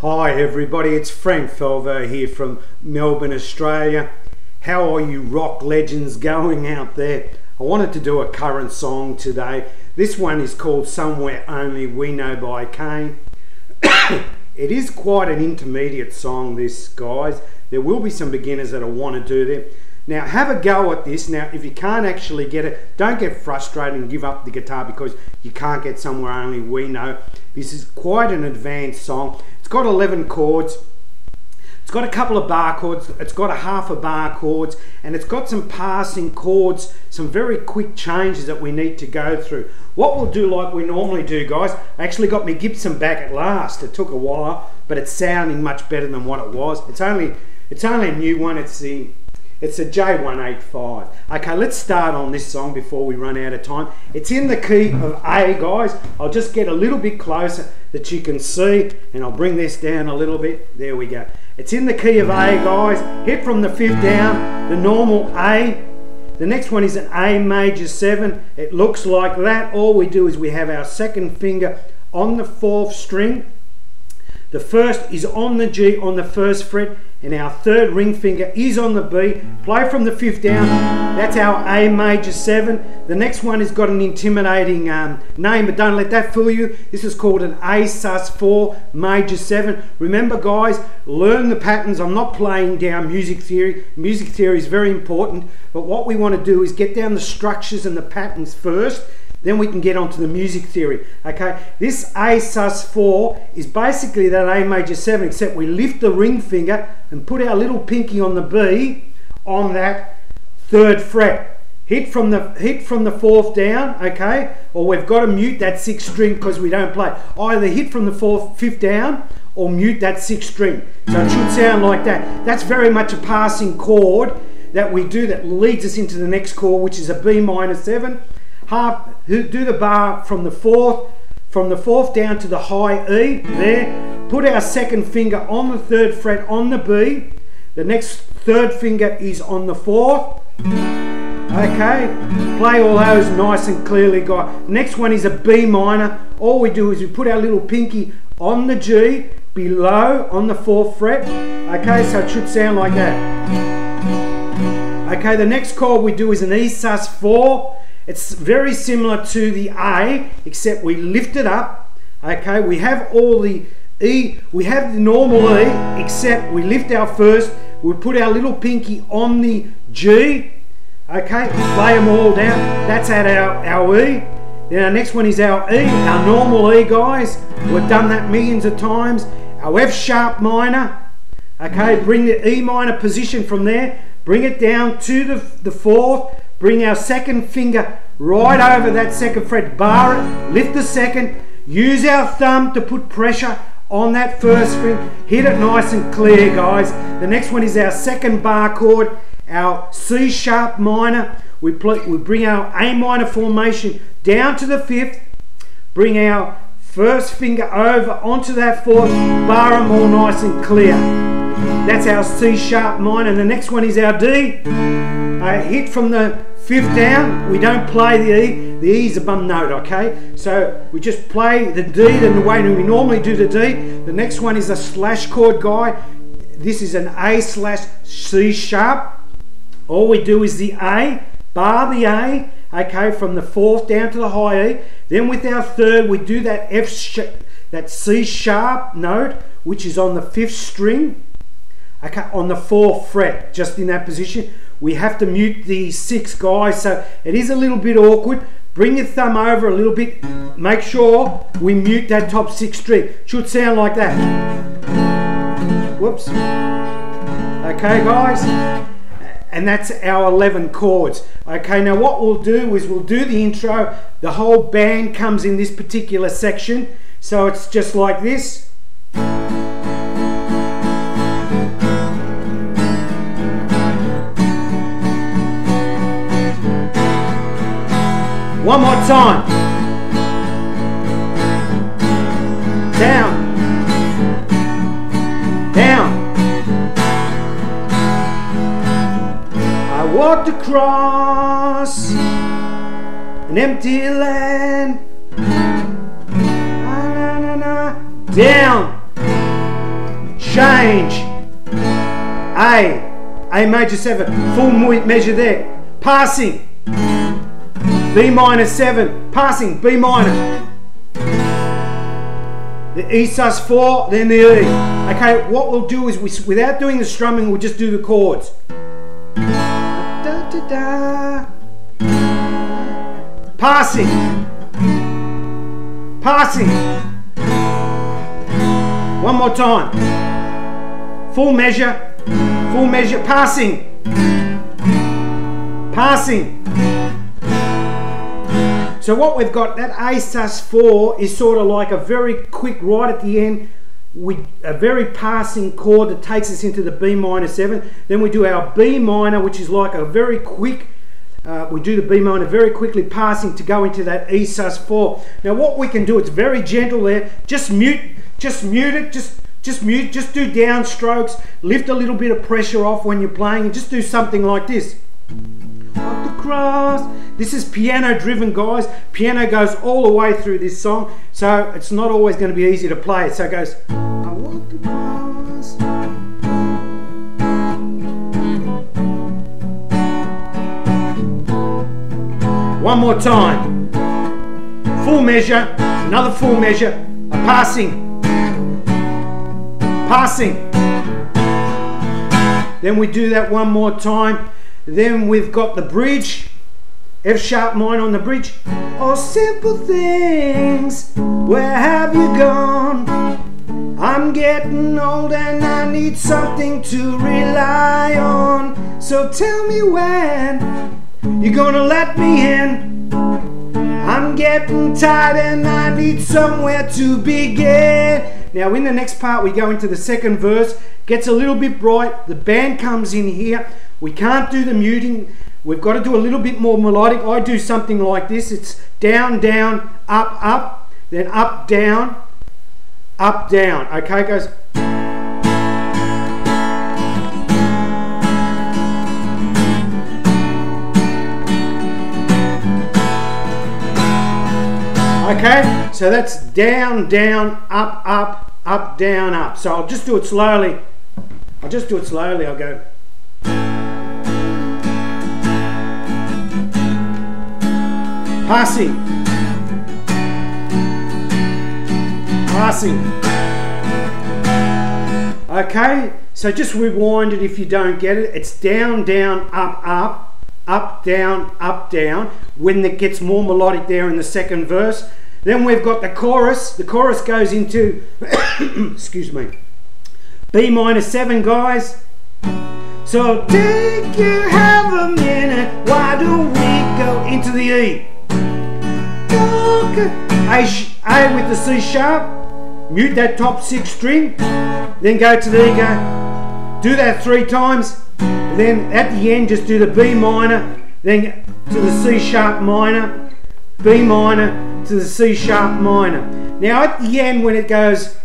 Hi everybody, it's Frank Falvo here from Melbourne, Australia. How are you rock legends going out there? I wanted to do a current song today. This one is called Somewhere Only We Know by Keane. it is quite an intermediate song this guys. There will be some beginners that will want to do them. Now have a go at this. Now if you can't actually get it, don't get frustrated and give up the guitar because you can't get somewhere only we know. This is quite an advanced song. It's got 11 chords. It's got a couple of bar chords, it's got a half a bar chords, and it's got some passing chords, some very quick changes that we need to go through. What we'll do like we normally do, guys, I actually got my Gibson back at last. It took a while, but it's sounding much better than what it was. It's only it's only a new one. It's the it's a J185. Okay, let's start on this song before we run out of time. It's in the key of A, guys. I'll just get a little bit closer that you can see, and I'll bring this down a little bit. There we go. It's in the key of A, guys. Hit from the fifth down, the normal A. The next one is an A major 7. It looks like that. All we do is we have our second finger on the fourth string. The first is on the G on the first fret and our third ring finger is on the B. Play from the fifth down. That's our A major 7. The next one has got an intimidating um, name, but don't let that fool you. This is called an A sus4 major 7. Remember guys, learn the patterns. I'm not playing down music theory. Music theory is very important, but what we want to do is get down the structures and the patterns first then we can get onto the music theory. Okay, this A sus 4 is basically that A major 7, except we lift the ring finger and put our little pinky on the B on that third fret. Hit from the hit from the fourth down, okay? Or we've got to mute that sixth string because we don't play. Either hit from the fourth, fifth down, or mute that sixth string. So it should sound like that. That's very much a passing chord that we do that leads us into the next chord, which is a B minor seven half, do the bar from the fourth, from the fourth down to the high E, there. Put our second finger on the third fret on the B. The next third finger is on the fourth. Okay, play all those nice and clearly, guys. Next one is a B minor. All we do is we put our little pinky on the G, below on the fourth fret. Okay, so it should sound like that. Okay, the next chord we do is an E sus 4. It's very similar to the A, except we lift it up. Okay, we have all the E, we have the normal E, except we lift our first, we put our little pinky on the G. Okay, lay them all down. That's at our, our E. Then our next one is our E, our normal E, guys. We've done that millions of times. Our F sharp minor. Okay, bring the E minor position from there, bring it down to the, the fourth, Bring our second finger right over that second fret, bar it, lift the second, use our thumb to put pressure on that first string, hit it nice and clear guys. The next one is our second bar chord, our C sharp minor. We, we bring our A minor formation down to the fifth, bring our first finger over onto that fourth, bar them all nice and clear. That's our C sharp minor. The next one is our D. A hit from the Fifth down, we don't play the E. The E is a bum note, okay? So we just play the D in the way we normally do the D. The next one is a slash chord guy. This is an A slash C sharp. All we do is the A, bar the A, okay, from the fourth down to the high E. Then with our third, we do that F, that C sharp note, which is on the fifth string, okay, on the fourth fret, just in that position we have to mute the six guys so it is a little bit awkward. Bring your thumb over a little bit. Make sure we mute that top six string should sound like that. Whoops. Okay guys. And that's our 11 chords. Okay now what we'll do is we'll do the intro. The whole band comes in this particular section. So it's just like this One more time. Down. Down. I walked across an empty land. Ah, na, Down. change. A, A major 7, full measure there. Passing. B minor 7, passing, B minor. The E sus 4, then the E. Okay, what we'll do is, we, without doing the strumming, we'll just do the chords. Da, da, da. Passing. Passing. One more time. Full measure. Full measure. Passing. Passing. So what we've got, that A sus4 is sort of like a very quick, right at the end, with a very passing chord that takes us into the B minor 7. Then we do our B minor, which is like a very quick, uh, we do the B minor very quickly passing to go into that E sus4. Now what we can do, it's very gentle there, just mute, just mute it, just just mute, just do down strokes, lift a little bit of pressure off when you're playing and just do something like this cross. This is piano driven, guys. Piano goes all the way through this song, so it's not always going to be easy to play. So it goes. One more time. Full measure, another full measure, a passing. Passing. Then we do that one more time. Then we've got the bridge, F sharp minor on the bridge. Oh, simple things, where have you gone? I'm getting old and I need something to rely on. So tell me when you're gonna let me in. I'm getting tired and I need somewhere to begin. Now, in the next part, we go into the second verse, gets a little bit bright. The band comes in here. We can't do the muting. We've got to do a little bit more melodic. I do something like this. It's down, down, up, up, then up, down, up, down. Okay, it goes. Okay, so that's down, down, up, up, up, down, up. So I'll just do it slowly. I'll just do it slowly. I'll go. Passing. Passing. Okay, so just rewind it if you don't get it. It's down, down, up, up, up, down, up, down. When it gets more melodic there in the second verse. Then we've got the chorus. The chorus goes into, excuse me, B minor 7, guys. So take you have a minute. Why don't we go into the E? A, A with the C sharp, mute that top six string, then go to the go, do that three times, then at the end just do the B minor, then to the C sharp minor, B minor to the C sharp minor. Now at the end when it goes,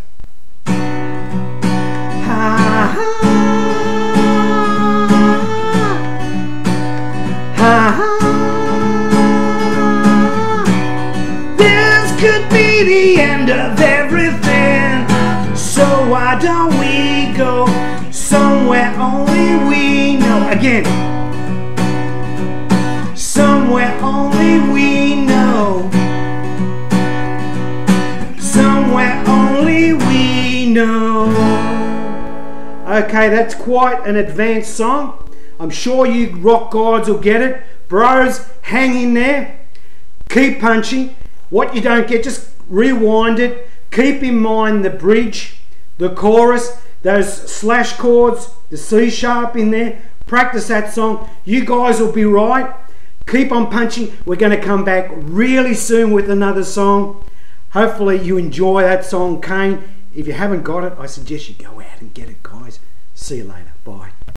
could be the end of everything. So why don't we go somewhere only we know? Again. Somewhere only we know. Somewhere only we know. Okay, that's quite an advanced song. I'm sure you rock gods will get it. Bros, hang in there. Keep punching. What you don't get, just rewind it. Keep in mind the bridge, the chorus, those slash chords, the C sharp in there. Practice that song. You guys will be right. Keep on punching. We're going to come back really soon with another song. Hopefully you enjoy that song, Keane. If you haven't got it, I suggest you go out and get it, guys. See you later. Bye.